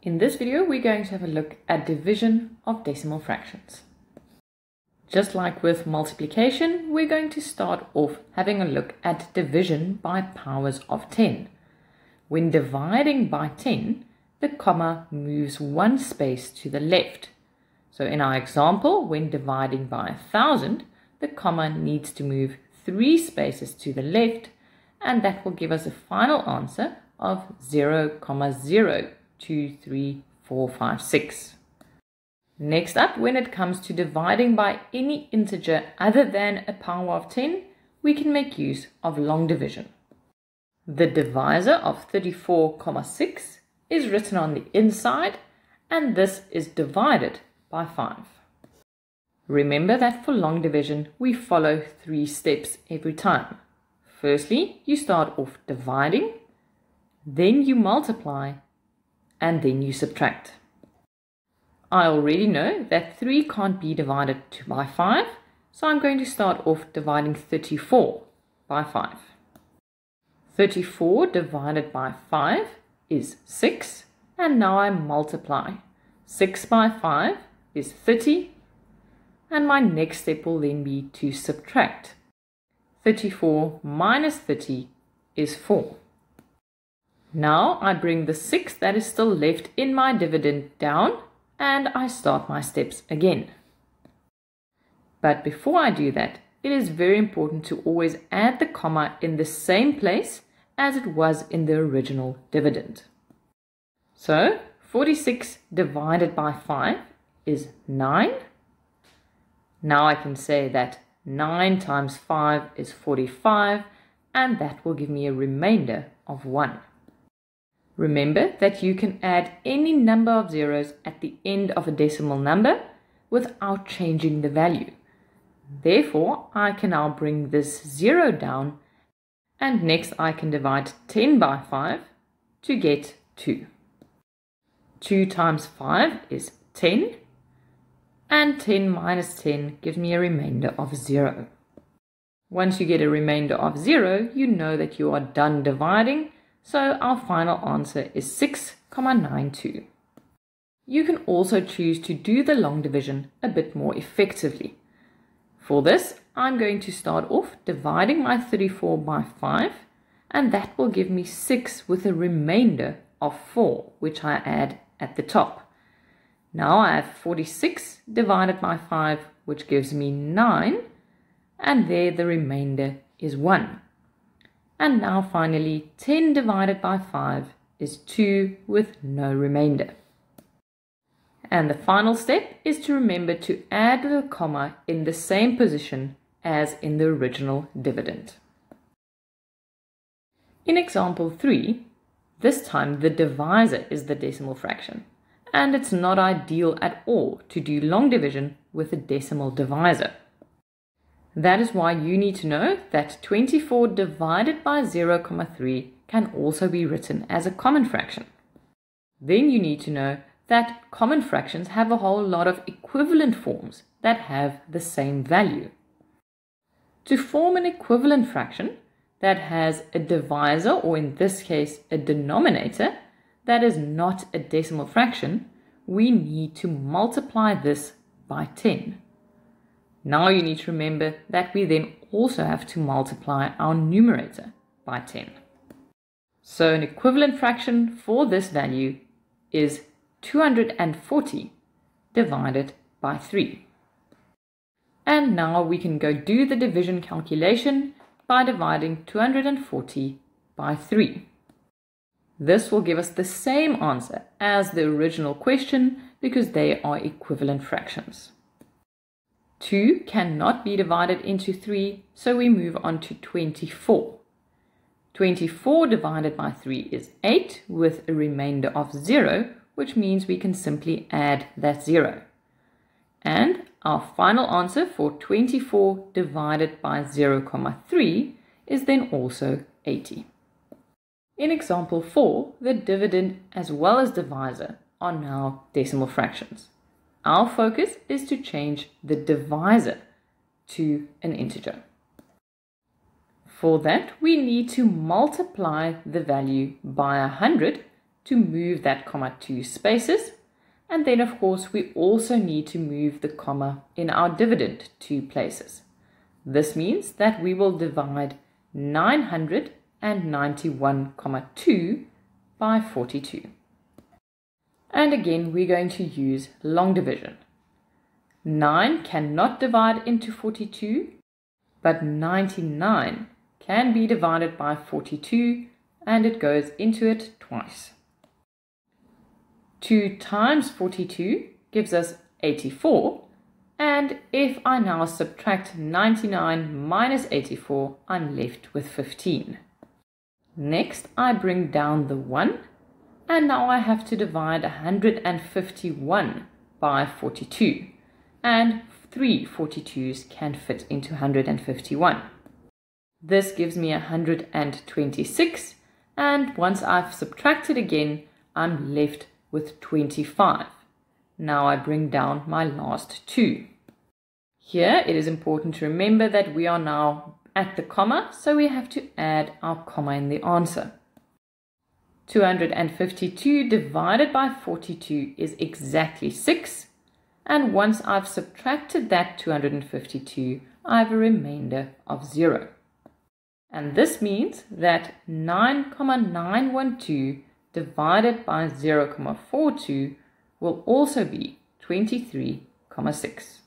In this video, we're going to have a look at division of decimal fractions. Just like with multiplication, we're going to start off having a look at division by powers of 10. When dividing by 10, the comma moves one space to the left. So in our example, when dividing by 1000, the comma needs to move three spaces to the left, and that will give us a final answer of 0, 0, 2, 3, 4, 5, 6. Next up, when it comes to dividing by any integer other than a power of 10, we can make use of long division. The divisor of 34,6 is written on the inside and this is divided by 5. Remember that for long division, we follow three steps every time. Firstly, you start off dividing, then you multiply, and then you subtract. I already know that 3 can't be divided by 5, so I'm going to start off dividing 34 by 5. 34 divided by 5 is 6, and now I multiply. 6 by 5 is 30, and my next step will then be to subtract. 34 minus 30 is 4. Now I bring the 6 that is still left in my dividend down and I start my steps again. But before I do that, it is very important to always add the comma in the same place as it was in the original dividend. So 46 divided by 5 is 9. Now I can say that 9 times 5 is 45 and that will give me a remainder of 1. Remember that you can add any number of zeros at the end of a decimal number without changing the value. Therefore, I can now bring this 0 down and next I can divide 10 by 5 to get 2. 2 times 5 is 10 and 10 minus 10 gives me a remainder of 0. Once you get a remainder of 0, you know that you are done dividing so our final answer is 6,92. You can also choose to do the long division a bit more effectively. For this, I'm going to start off dividing my 34 by 5 and that will give me 6 with a remainder of 4 which I add at the top. Now I have 46 divided by 5 which gives me 9 and there the remainder is 1. And now finally, 10 divided by 5 is 2 with no remainder. And the final step is to remember to add the comma in the same position as in the original dividend. In example 3, this time the divisor is the decimal fraction, and it's not ideal at all to do long division with a decimal divisor. That is why you need to know that 24 divided by 0,3 can also be written as a common fraction. Then you need to know that common fractions have a whole lot of equivalent forms that have the same value. To form an equivalent fraction that has a divisor, or in this case, a denominator, that is not a decimal fraction, we need to multiply this by 10. Now you need to remember that we then also have to multiply our numerator by 10. So an equivalent fraction for this value is 240 divided by 3. And now we can go do the division calculation by dividing 240 by 3. This will give us the same answer as the original question because they are equivalent fractions. 2 cannot be divided into 3, so we move on to 24. 24 divided by 3 is 8 with a remainder of 0, which means we can simply add that 0. And our final answer for 24 divided by 0, 0,3 is then also 80. In example 4, the dividend as well as divisor are now decimal fractions. Our focus is to change the divisor to an integer. For that, we need to multiply the value by 100 to move that comma two spaces. And then, of course, we also need to move the comma in our dividend two places. This means that we will divide 991,2 by 42. And again, we're going to use long division. 9 cannot divide into 42, but 99 can be divided by 42 and it goes into it twice. 2 times 42 gives us 84 and if I now subtract 99 minus 84 I'm left with 15. Next I bring down the 1 and now I have to divide 151 by 42 and three 42s can fit into 151. This gives me 126 and once I've subtracted again I'm left with 25. Now I bring down my last two. Here it is important to remember that we are now at the comma so we have to add our comma in the answer. 252 divided by 42 is exactly 6 and once I've subtracted that 252 I have a remainder of 0. And this means that 9,912 divided by 0,42 will also be 23,6.